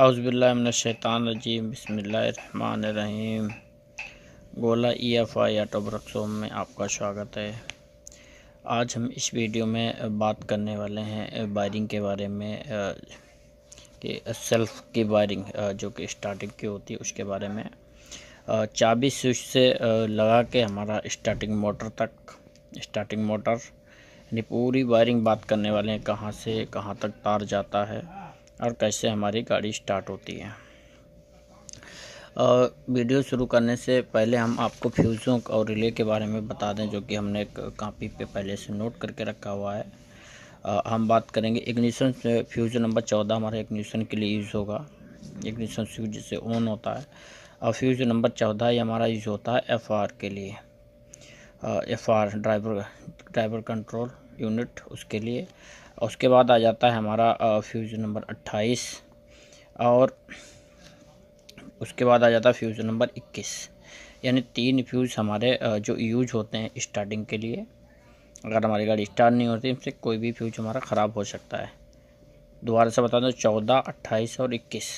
आउज़बिल्लिनशैतानरजीम बसमीम गोला E F I auto workshop में आपका स्वागत है। आज हम इस वीडियो में बात करने वाले हैं वायरिंग के बारे में कि सेल्फ की वायरिंग जो कि स्टार्टिंग की होती है, उसके बारे में। चाबी स्विच से लगा के हमारा स्टार्टिंग मोटर तक स्टार्टिंग मोटर यानी पूरी वायरिंग बात करने वाले हैं, कहाँ से, कहाँ तक तार जाता है। और कैसे हमारी गाड़ी स्टार्ट होती है। और वीडियो शुरू करने से पहले हम आपको फ्यूज़ों और रिले के बारे में बता दें, जो कि हमने एक कापी पे पहले से नोट करके रखा हुआ है। हम बात करेंगे इग्निशन फ्यूज़ नंबर चौदह हमारा इग्निशन के लिए यूज़ होगा। इग्निशन फ्यूज से ऑन होता है। और फ्यूज़ नंबर चौदह ये हमारा यूज़ होता है एफ़ के लिए। F R driver driver control unit उसके लिए। उसके बाद आ जाता है हमारा फ्यूज़ नंबर अट्ठाईस। और उसके बाद आ जाता है फ्यूज़ नंबर इक्कीस। यानी तीन फ्यूज़ हमारे जो यूज़ होते हैं स्टार्टिंग के लिए, अगर हमारी गाड़ी स्टार्ट नहीं होती, इनसे कोई भी फ्यूज हमारा ख़राब हो सकता है। दोबारा से बता दो चौदह, अट्ठाईस और इक्कीस।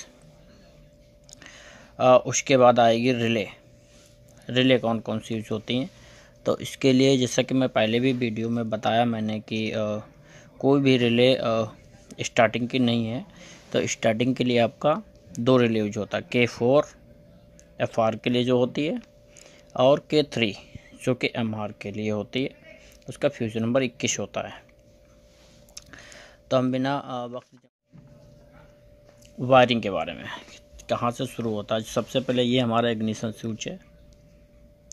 उसके बाद आएगी रिले रिले कौन कौन सी यूज़ होती हैं? तो इसके लिए जैसा कि मैं पहले भी वीडियो में बताया मैंने कि आ, कोई भी रिले स्टार्टिंग की नहीं है। तो स्टार्टिंग के लिए आपका दो रिले यूज़ होता है के फोर एफ़ आर के लिए जो होती है और के थ्री जो कि एम आर के लिए होती है। उसका फ्यूज नंबर इक्कीस होता है। तो हम बिना वक्त वायरिंग के बारे में कहाँ से शुरू होता है? सबसे पहले ये हमारा इग्निशन स्विच है।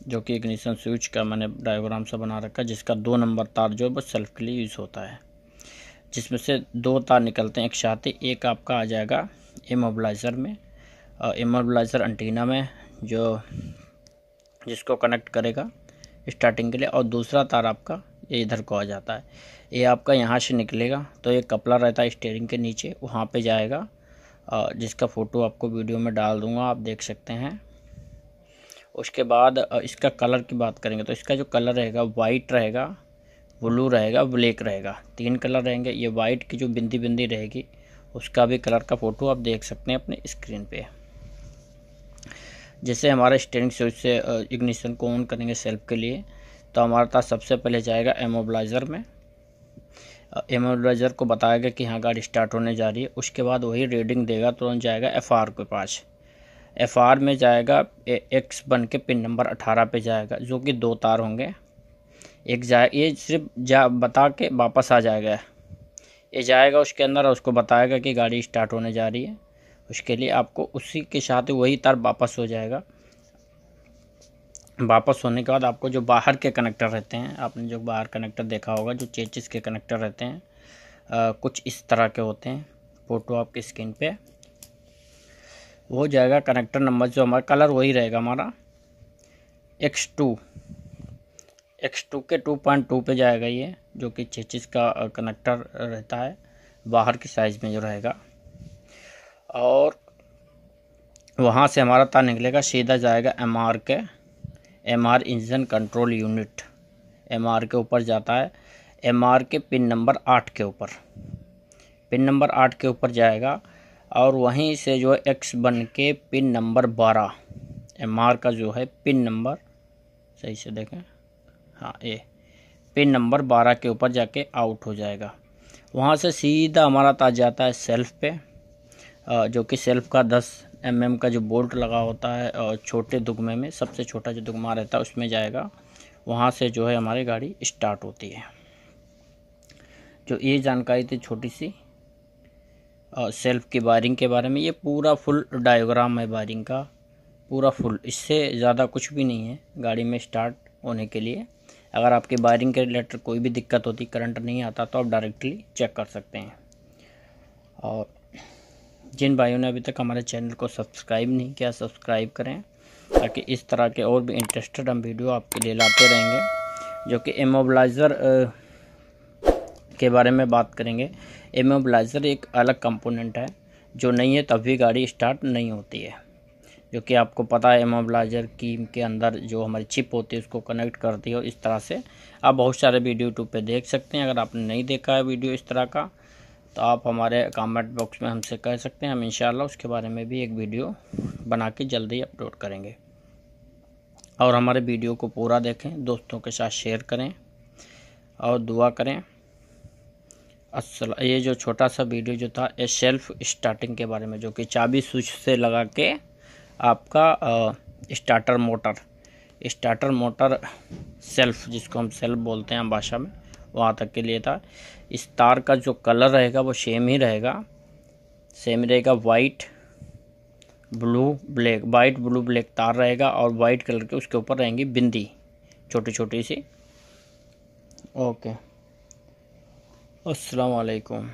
जो कि इग्निशन स्विच का मैंने डायग्राम से बना रखा है, जिसका दो नंबर तार जो है वो सेल्फ के लिए यूज़ होता है। जिसमें से दो तार निकलते हैं एक ही एक आपका आ जाएगा इमोबलाइज़र में। इमोबलाइज़र अंटीना में जो, जिसको कनेक्ट करेगा स्टार्टिंग के लिए, और दूसरा तार आपका ये इधर को आ जाता है। ये आपका यहाँ से निकलेगा तो ये कपला रहता है स्टेयरिंग के नीचे, वहाँ पे जाएगा। जिसका फ़ोटो आपको वीडियो में डाल दूँगा, आप देख सकते हैं। उसके बाद इसका कलर की बात करेंगे तो इसका जो कलर रहेगा वाइट रहेगा ब्लू रहेगा ब्लैक रहेगा। तीन कलर रहेंगे, ये वाइट की जो बिंदी बिंदी रहेगी, उसका भी कलर का फ़ोटो आप देख सकते हैं अपने स्क्रीन पे। जैसे हमारा स्टेरिंग स्विच से इग्निशन को ऑन करेंगे सेल्फ के लिए तो हमारे पास सबसे पहले जाएगा एमोबलाइज़र में। एमोबलाइज़र को बताएगा कि हाँ गाड़ी स्टार्ट होने जा रही है, उसके बाद वही रीडिंग देगा तुरंत जाएगा एफआर के पास। एफ़ आर में जाएगा एक्स बन के पिन नंबर अठारह पे जाएगा जो कि दो तार होंगे। एक जाए ये सिर्फ़ जा बता के वापस आ जाएगा। ये जाएगा उसके अंदर और उसको बताएगा कि गाड़ी स्टार्ट होने जा रही है। उसके लिए आपको उसी के साथ वही तार वापस हो जाएगा। वापस होने के बाद आपको जो बाहर के कनेक्टर रहते हैं आपने जो बाहर कनेक्टर देखा होगा जो चेचिस के कनेक्टर रहते हैं आ, कुछ इस तरह के होते हैं फ़ोटो आपकी स्क्रीन पे। वो जाएगा कनेक्टर नंबर जो हमारा कलर वही रहेगा हमारा एक्स टू एक्स टू के टू पॉइंट टू पर जाएगा ये, जो कि चेचिस का कनेक्टर रहता है, बाहर की साइज़ में जो रहेगा। और वहाँ से हमारा तार निकलेगा, सीधा जाएगा एम आर के। M R engine control unit M R के ऊपर जाता है। एम आर के पिन नंबर आठ के ऊपर। पिन नंबर आठ के ऊपर जाएगा। और वहीं से जो है एक्स बन के पिन नंबर बारह। एम आर का जो है पिन नंबर सही से देखें। हाँ ए पिन नंबर बारह के ऊपर जाके आउट हो जाएगा। वहाँ से सीधा हमारा ताज जाता है सेल्फ पे जो कि सेल्फ का दस एम mm का जो बोल्ट लगा होता है और छोटे दुगमे में, सबसे छोटा जो दुगमा रहता है उसमें जाएगा। वहाँ से जो है हमारी गाड़ी स्टार्ट होती है। जो ये जानकारी थी छोटी सी सेल्फ की वायरिंग के बारे में, ये पूरा फुल डायग्राम है वायरिंग का, पूरा फुल इससे ज़्यादा कुछ भी नहीं है, गाड़ी में स्टार्ट होने के लिए। अगर आपके वायरिंग के रिलेटेड कोई भी दिक्कत होती करंट नहीं आता तो आप डायरेक्टली चेक कर सकते हैं। और जिन भाइयों ने अभी तक हमारे चैनल को सब्सक्राइब नहीं किया सब्सक्राइब करें, ताकि इस तरह के और भी इंटरेस्टेड हम वीडियो आपके लिए लाते रहेंगे, जो कि एमोबलाइज़र के बारे में बात करेंगे। एमोबलाइज़र एक अलग कंपोनेंट है, जो नहीं है तभी गाड़ी स्टार्ट नहीं होती है। जो कि आपको पता है एमोबलाइजर की के अंदर जो हमारी चिप होती है, उसको कनेक्ट करती है इस तरह से। आप बहुत सारे वीडियो यूट्यूब पे देख सकते हैं। अगर आपने नहीं देखा है वीडियो इस तरह का तो आप हमारे कमेंट बॉक्स में हमसे कह सकते हैं। हम इंशाल्लाह उसके बारे में भी एक वीडियो बना के जल्दी अपलोड करेंगे। और हमारे वीडियो को पूरा देखें, दोस्तों के साथ शेयर करें और दुआ करें। असल, ये जो छोटा सा वीडियो जो था, ये सेल्फ स्टार्टिंग के बारे में, जो कि चाबी स्विच से लगा के आपका starter motor starter motor self जिसको हम सेल्फ बोलते हैं भाषा में, वहाँ तक के लिए था। इस तार का जो कलर रहेगा, वो सेम ही रहेगा। सेम रहेगा white blue black white blue black तार रहेगा और वाइट कलर के उसके ऊपर रहेंगी बिंदी छोटी छोटी सी। ओके अस्सलाम वालेकुम